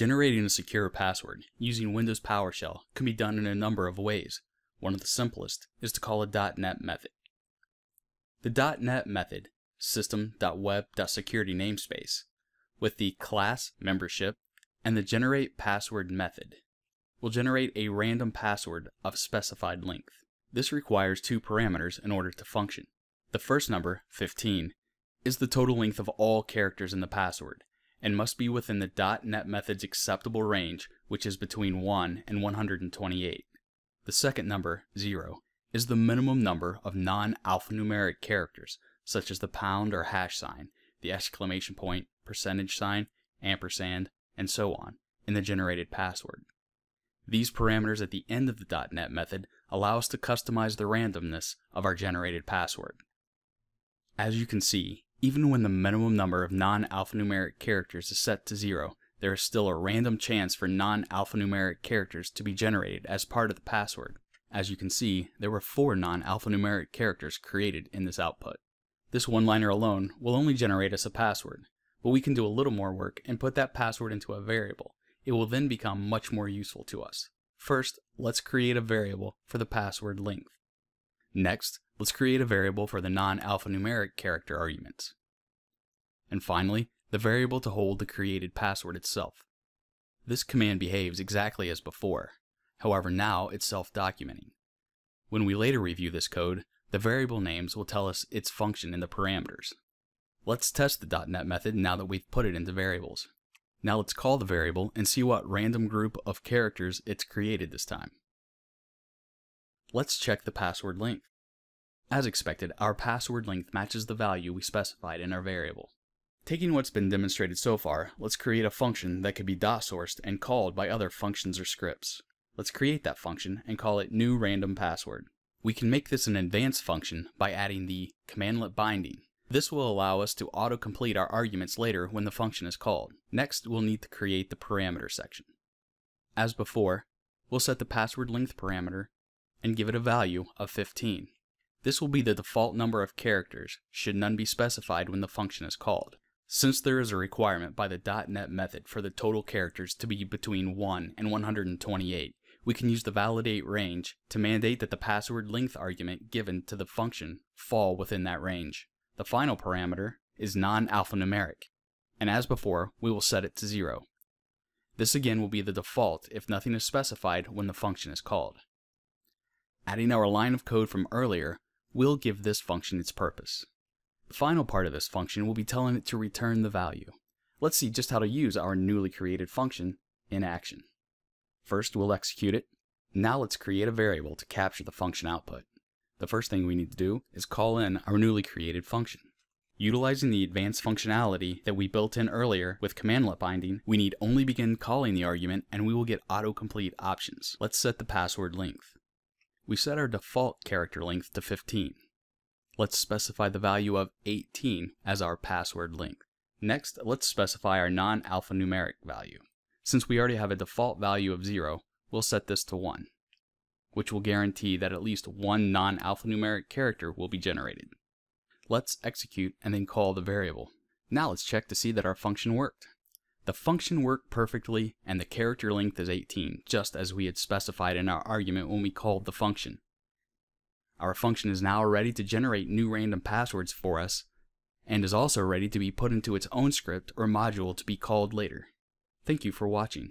Generating a secure password using Windows PowerShell can be done in a number of ways. One of the simplest is to call a .NET method. The .NET method, system.web.security namespace, with the class membership and the generate password method, will generate a random password of specified length. This requires two parameters in order to function. The first number, 15, is the total length of all characters in the password, and must be within the .NET method's acceptable range, which is between 1 and 128. The second number, 0, is the minimum number of non-alphanumeric characters, such as the pound or hash sign, the exclamation point, percentage sign, ampersand, and so on, in the generated password. These parameters at the end of the .NET method allow us to customize the randomness of our generated password. As you can see, even when the minimum number of non-alphanumeric characters is set to zero, there is still a random chance for non-alphanumeric characters to be generated as part of the password. As you can see, there were four non-alphanumeric characters created in this output. This one-liner alone will only generate us a password, but we can do a little more work and put that password into a variable. It will then become much more useful to us. First, let's create a variable for the password length. Next, let's create a variable for the non-alphanumeric character arguments. And finally, the variable to hold the created password itself. This command behaves exactly as before, however now it's self-documenting. When we later review this code, the variable names will tell us its function in the parameters. Let's test the .NET method now that we've put it into variables. Now let's call the variable and see what random group of characters it's created this time. Let's check the password length. As expected, our password length matches the value we specified in our variable. Taking what's been demonstrated so far, let's create a function that could be dot sourced and called by other functions or scripts. Let's create that function and call it new random password. We can make this an advanced function by adding the commandlet binding. This will allow us to autocomplete our arguments later when the function is called. Next, we'll need to create the parameter section. As before, we'll set the password length parameter and give it a value of 15. This will be the default number of characters, should none be specified when the function is called. Since there is a requirement by the .NET method for the total characters to be between 1 and 128, we can use the validate range to mandate that the password length argument given to the function fall within that range. The final parameter is non-alphanumeric, and as before, we will set it to 0. This again will be the default if nothing is specified when the function is called. Adding our line of code from earlier will give this function its purpose. The final part of this function will be telling it to return the value. Let's see just how to use our newly created function in action. First, we'll execute it. Now let's create a variable to capture the function output the first thing we need to do is call in our newly created function. Utilizing the advanced functionality that we built in earlier with commandlet binding, we need only begin calling the argument and we will get autocomplete options. Let's set the password length. We set our default character length to 15. Let's specify the value of 18 as our password length. Next, let's specify our non-alphanumeric value. Since we already have a default value of 0, we'll set this to 1 which will guarantee that at least one non-alphanumeric character will be generated. Let's execute and then call the variable. Now let's check to see that our function worked. The function worked perfectly and the character length is 18, just as we had specified in our argument when we called the function. Our function is now ready to generate new random passwords for us, and is also ready to be put into its own script or module to be called later. Thank you for watching.